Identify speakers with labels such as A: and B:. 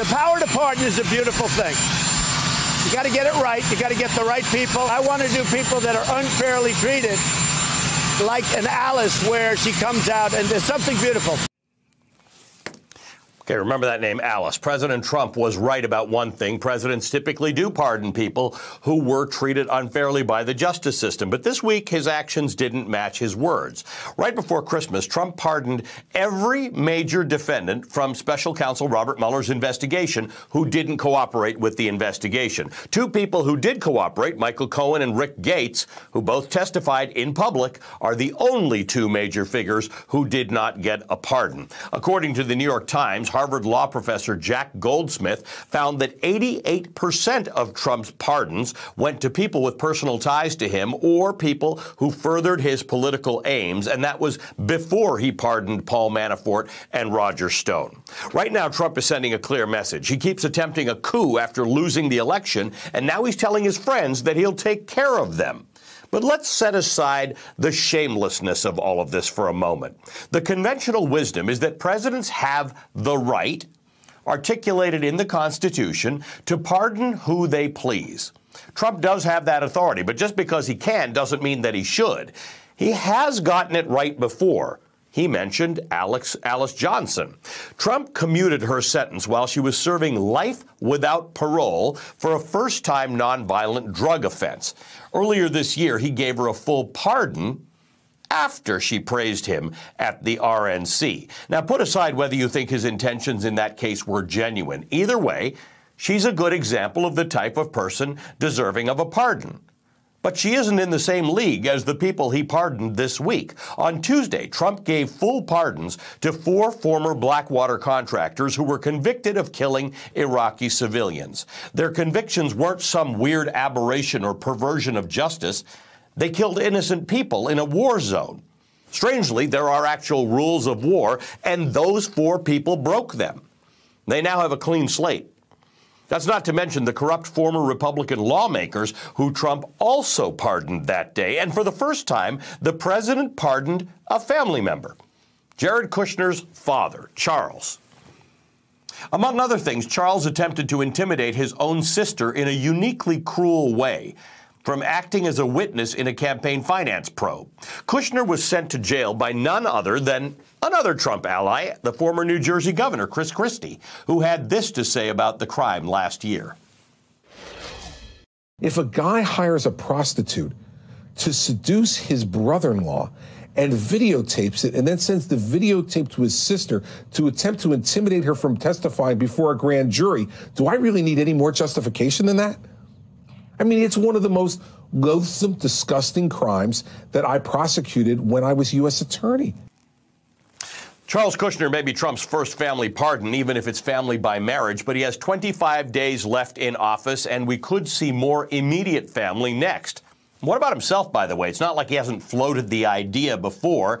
A: The power to pardon is a beautiful thing. You got to get it right. You got to get the right people. I want to do people that are unfairly treated, like an Alice, where she comes out and there's something beautiful.
B: Okay, remember that name, Alice. President Trump was right about one thing. Presidents typically do pardon people who were treated unfairly by the justice system. But this week, his actions didn't match his words. Right before Christmas, Trump pardoned every major defendant from special counsel Robert Mueller's investigation who didn't cooperate with the investigation. Two people who did cooperate, Michael Cohen and Rick Gates, who both testified in public, are the only two major figures who did not get a pardon. According to the New York Times, Harvard law professor Jack Goldsmith found that 88% of Trump's pardons went to people with personal ties to him or people who furthered his political aims, and that was before he pardoned Paul Manafort and Roger Stone. Right now, Trump is sending a clear message. He keeps attempting a coup after losing the election, and now he's telling his friends that he'll take care of them. But let's set aside the shamelessness of all of this for a moment. The conventional wisdom is that presidents have the right, articulated in the Constitution, to pardon who they please. Trump does have that authority, but just because he can doesn't mean that he should. He has gotten it right before. He mentioned Alex, Alice Johnson. Trump commuted her sentence while she was serving life without parole for a first time nonviolent drug offense. Earlier this year, he gave her a full pardon after she praised him at the RNC. Now, put aside whether you think his intentions in that case were genuine. Either way, she's a good example of the type of person deserving of a pardon. But she isn't in the same league as the people he pardoned this week. On Tuesday, Trump gave full pardons to four former Blackwater contractors who were convicted of killing Iraqi civilians. Their convictions weren't some weird aberration or perversion of justice. They killed innocent people in a war zone. Strangely, there are actual rules of war, and those four people broke them. They now have a clean slate. That's not to mention the corrupt former Republican lawmakers who Trump also pardoned that day. And for the first time, the president pardoned a family member Jared Kushner's father, Charles. Among other things, Charles attempted to intimidate his own sister in a uniquely cruel way from acting as a witness in a campaign finance probe. Kushner was sent to jail by none other than another Trump ally, the former New Jersey governor, Chris Christie, who had this to say about the crime last year.
C: If a guy hires a prostitute to seduce his brother in law and videotapes it and then sends the videotape to his sister to attempt to intimidate her from testifying before a grand jury, do I really need any more justification than that? I mean, it's one of the most loathsome, disgusting crimes that I prosecuted when I was U.S. Attorney.
B: Charles Kushner may be Trump's first family pardon, even if it's family by marriage, but he has 25 days left in office, and we could see more immediate family next. What about himself, by the way? It's not like he hasn't floated the idea before.